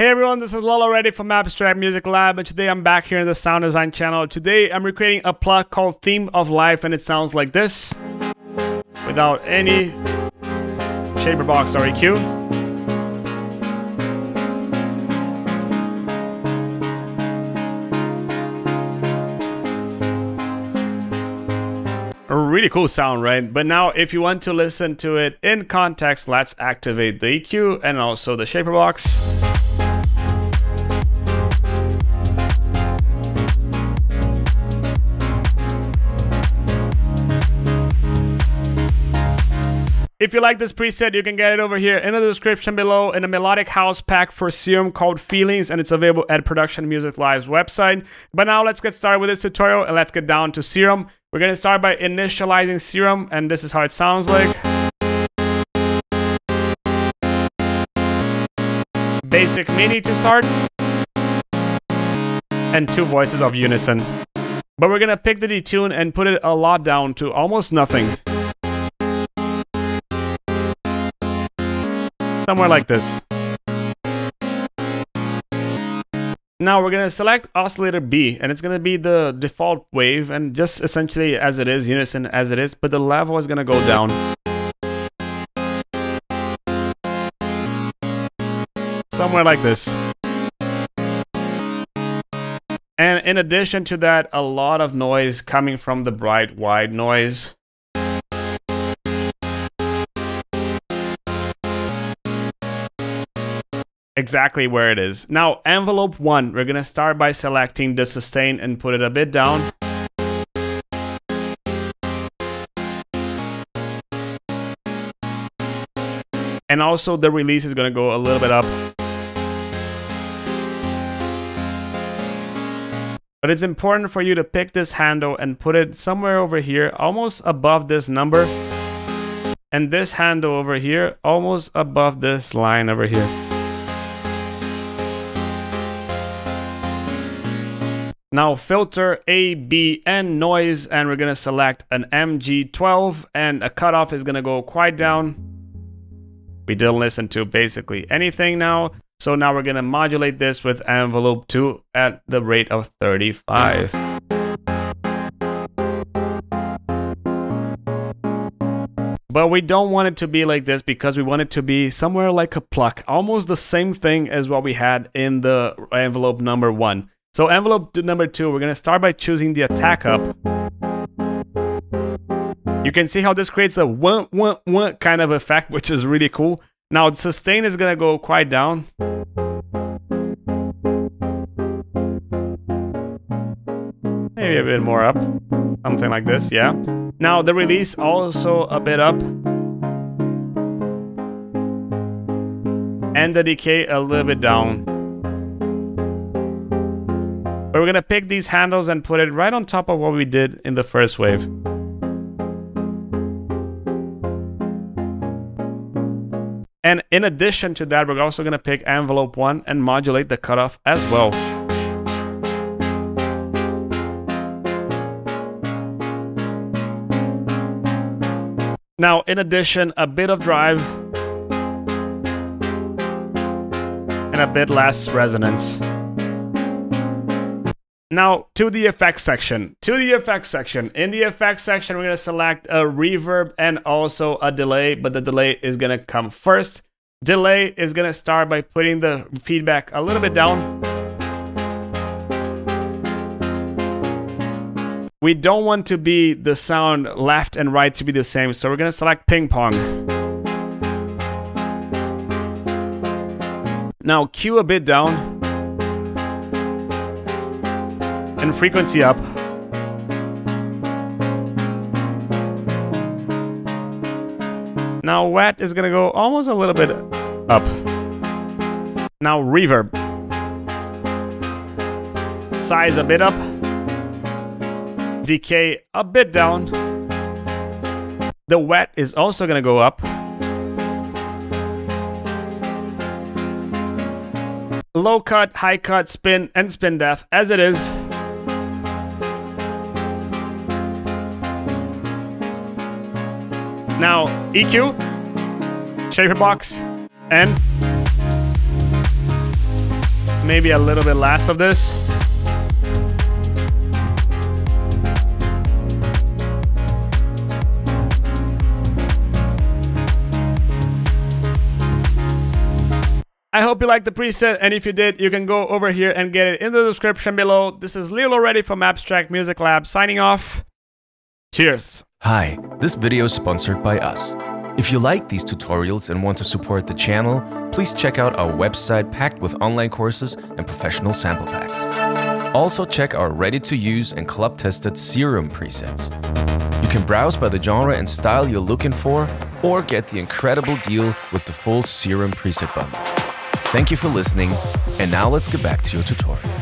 Hey everyone, this is Lolo Ready from Abstract Music Lab, and today I'm back here in the sound design channel. Today I'm recreating a pluck called Theme of Life, and it sounds like this, without any shaper box or EQ. A really cool sound, right? But now if you want to listen to it in context, let's activate the EQ and also the shaper box. If you like this preset, you can get it over here in the description below in a melodic house pack for Serum called Feelings, and it's available at Production Music Live's website. But now let's get started with this tutorial and let's get down to Serum. We're gonna start by initializing Serum, and this is how it sounds like. Basic MIDI to start. And two voices of unison. But we're gonna pick the detune and put it a lot down to almost nothing. Somewhere like this. Now we're going to select oscillator B and it's going to be the default wave and just essentially as it is, unison as it is, but the level is going to go down. Somewhere like this. And in addition to that, a lot of noise coming from the bright white noise. Exactly where it is. Now, envelope one, we're gonna start by selecting the sustain and put it a bit down. And also the release is gonna go a little bit up. But it's important for you to pick this handle and put it somewhere over here, almost above this number. And this handle over here, almost above this line over here. Now filter A, B, and noise, and we're gonna select an MG12, and a cutoff is gonna go quite down. We didn't listen to basically anything now, so now we're gonna modulate this with envelope 2 at the rate of 35. But we don't want it to be like this because we want it to be somewhere like a pluck, almost the same thing as what we had in the envelope number one. So envelope number two, we're gonna start by choosing the attack up. You can see how this creates a one, one, one kind of effect, which is really cool. Now the sustain is gonna go quite down. Maybe a bit more up, something like this, yeah. Now the release also a bit up. And the decay a little bit down. But we're gonna pick these handles and put it right on top of what we did in the first wave. And in addition to that, we're also gonna pick envelope one and modulate the cutoff as well. Now, in addition, a bit of drive and a bit less resonance. Now to the effects section. To the effects section. In the effects section, we're gonna select a reverb and also a delay, but the delay is gonna come first. Delay is gonna start by putting the feedback a little bit down. We don't want to be the sound left and right to be the same, so we're gonna select ping pong. Now Q a bit down and frequency up. Now wet is gonna go almost a little bit up. Now reverb. Size a bit up. Decay a bit down. The wet is also gonna go up. Low cut, high cut, spin, and spin depth as it is. Now, EQ, shaper box, and maybe a little bit less of this. I hope you liked the preset, and if you did, you can go over here and get it in the description below. This is Lilo Ready from Abstract Music Lab signing off. Cheers. Hi, this video is sponsored by us. If you like these tutorials and want to support the channel, please check out our website packed with online courses and professional sample packs. Also check our ready-to-use and club-tested Serum presets. You can browse by the genre and style you're looking for, or get the incredible deal with the full Serum preset bundle. Thank you for listening, and now let's get back to your tutorial.